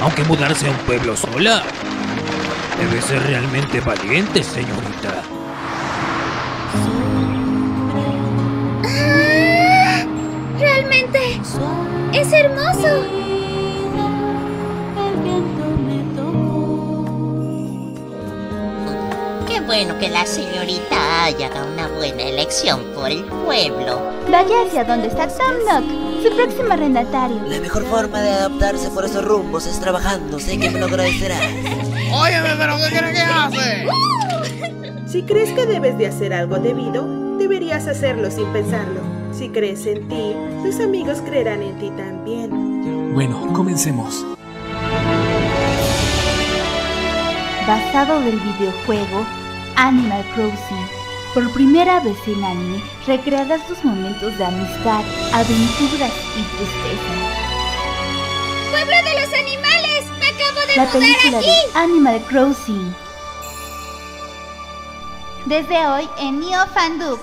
Aunque mudarse a un pueblo sola debe ser realmente valiente, señorita. ¡Ah! Realmente es hermoso. Qué bueno que la señorita haga una buena elección por el pueblo. Vaya hacia donde está Tom Nook, su próximo arrendatario. La mejor forma de adaptarse por esos rumbos es trabajando. Sé que me lo agradecerá. Óyeme, pero ¿qué crees que hace? Si crees que debes de hacer algo debido, deberías hacerlo sin pensarlo. Si crees en ti, tus amigos creerán en ti también. Bueno, comencemos. Basado del videojuego Animal Crossing. Por primera vez en anime, recrearás tus momentos de amistad, aventuras y tristeza. ¡Pueblo de los animales! ¡Me acabo de La mudar película aquí! de Animal Crossing. Desde hoy en Neo Fandub.